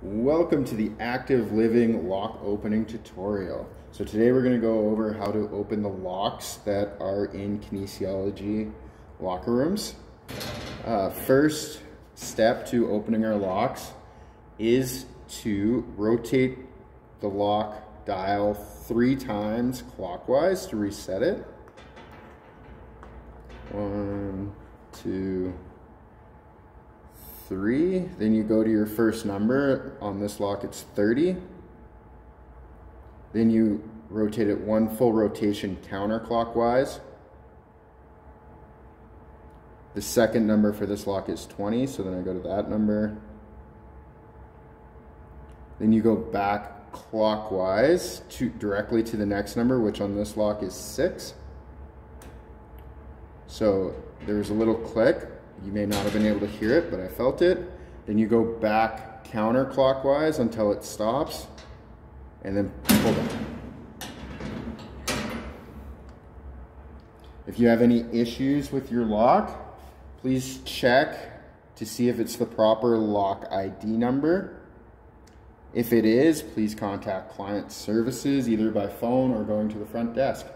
Welcome to the Active Living lock opening tutorial. So today we're going to go over how to open the locks that are in kinesiology locker rooms. Uh, first step to opening our locks is to rotate the lock dial three times clockwise to reset it. One, two, three. Then you go to your first number. On this lock, it's 30. Then you rotate it one full rotation counterclockwise. The second number for this lock is 20, so then I go to that number. Then you go back clockwise to directly to the next number, which on this lock is 6. So there's a little click. You may not have been able to hear it, but I felt it. Then you go back counterclockwise until it stops, and then pull down. If you have any issues with your lock, please check to see if it's the proper lock ID number. If it is, please contact client services either by phone or going to the front desk.